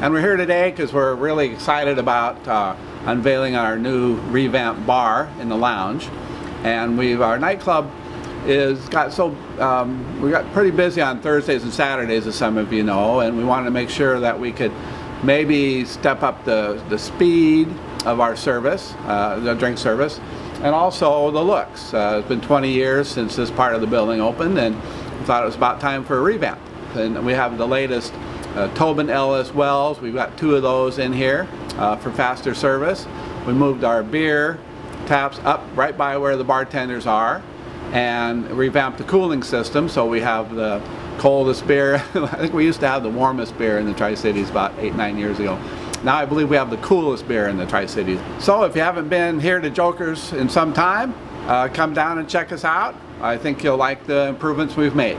And we're here today because we're really excited about uh, unveiling our new revamped bar in the lounge. And we've our nightclub is got so um, we got pretty busy on Thursdays and Saturdays, as some of you know, and we wanted to make sure that we could maybe step up the the speed of our service, uh, the drink service, and also the looks. Uh, it's been 20 years since this part of the building opened, and thought it was about time for a revamp. And we have the latest uh, Tobin Ellis Wells. We've got two of those in here uh, for faster service. We moved our beer taps up right by where the bartenders are and revamped the cooling system so we have the coldest beer. I think we used to have the warmest beer in the Tri-Cities about eight, nine years ago. Now I believe we have the coolest beer in the Tri-Cities. So if you haven't been here to Jokers in some time, uh, come down and check us out. I think you'll like the improvements we've made.